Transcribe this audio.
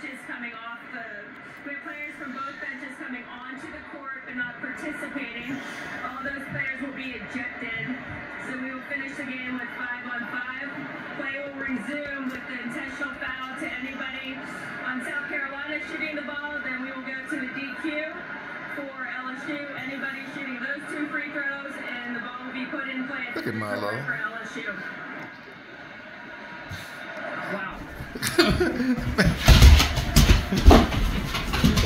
benches coming off the. We have players from both benches coming onto the court but not participating. All those players will be ejected. So we will finish the game with five on five. Play will resume with the intentional foul to anybody on South Carolina shooting the ball. Then we will go to the DQ for LSU. Anybody shooting those two free throws, and the ball will be put in play. Look at Milo. For LSU. Wow.